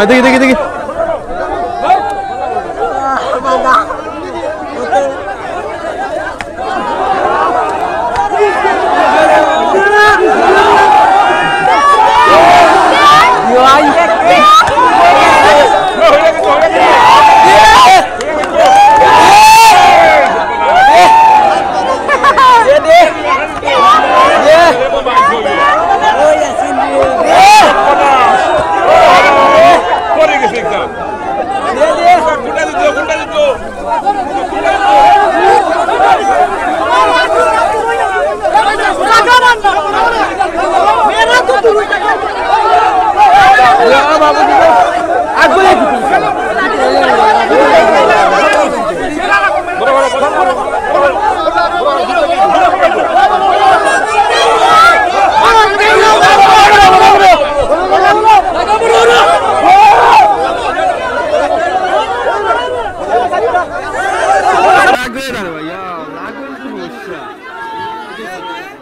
দেখি দেখি দেখি পরে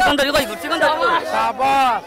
찍은다 이거 이거 찍은다. 잡아.